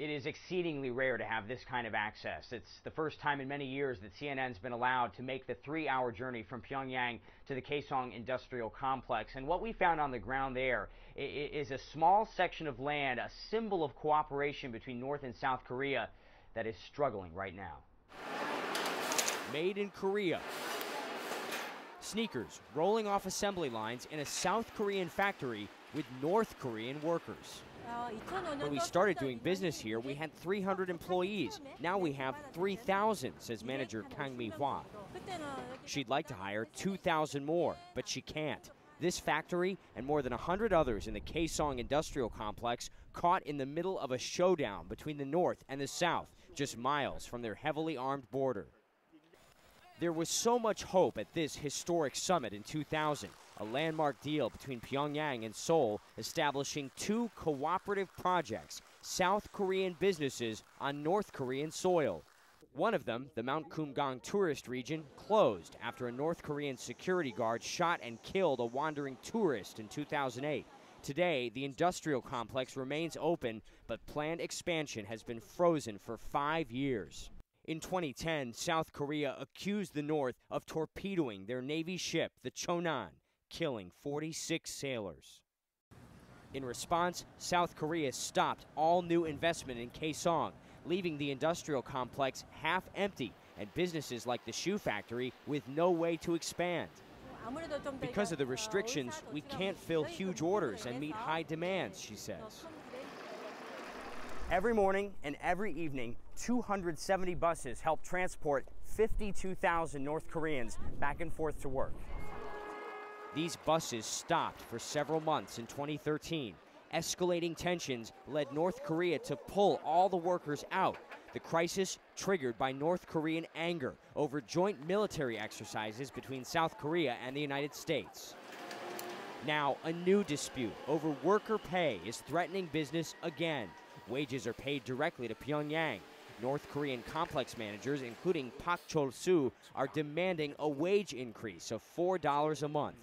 It is exceedingly rare to have this kind of access. It's the first time in many years that CNN's been allowed to make the three hour journey from Pyongyang to the Kaesong Industrial Complex. And what we found on the ground there is a small section of land, a symbol of cooperation between North and South Korea that is struggling right now. Made in Korea. Sneakers rolling off assembly lines in a South Korean factory with North Korean workers. When we started doing business here, we had 300 employees. Now we have 3,000, says manager Kang Mi-hwa. She'd like to hire 2,000 more, but she can't. This factory and more than 100 others in the Kaesong industrial complex caught in the middle of a showdown between the North and the South, just miles from their heavily armed border. There was so much hope at this historic summit in 2000, a landmark deal between Pyongyang and Seoul establishing two cooperative projects, South Korean businesses on North Korean soil. One of them, the Mount Kumgang tourist region, closed after a North Korean security guard shot and killed a wandering tourist in 2008. Today, the industrial complex remains open, but planned expansion has been frozen for five years. In 2010, South Korea accused the North of torpedoing their Navy ship, the Chonan, killing 46 sailors. In response, South Korea stopped all new investment in Kaesong, leaving the industrial complex half empty and businesses like the shoe factory with no way to expand. Because of the restrictions, we can't fill huge orders and meet high demands, she says. Every morning and every evening, 270 buses help transport 52,000 North Koreans back and forth to work. These buses stopped for several months in 2013. Escalating tensions led North Korea to pull all the workers out. The crisis triggered by North Korean anger over joint military exercises between South Korea and the United States. Now, a new dispute over worker pay is threatening business again. Wages are paid directly to Pyongyang. North Korean complex managers, including Pak Chol Soo, are demanding a wage increase of $4 a month.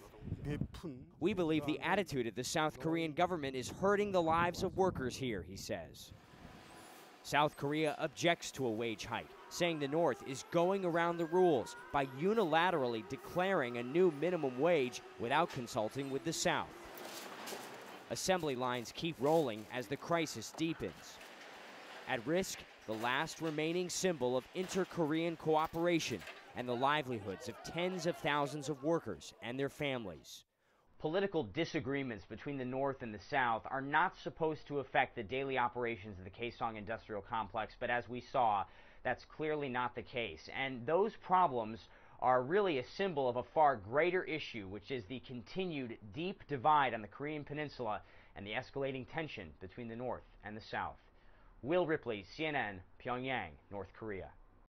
We believe the attitude of the South Korean government is hurting the lives of workers here, he says. South Korea objects to a wage hike, saying the North is going around the rules by unilaterally declaring a new minimum wage without consulting with the South. Assembly lines keep rolling as the crisis deepens. At risk, the last remaining symbol of inter Korean cooperation and the livelihoods of tens of thousands of workers and their families. Political disagreements between the North and the South are not supposed to affect the daily operations of the Kaesong Industrial Complex, but as we saw, that's clearly not the case. And those problems are really a symbol of a far greater issue, which is the continued deep divide on the Korean Peninsula and the escalating tension between the North and the South. Will Ripley, CNN, Pyongyang, North Korea.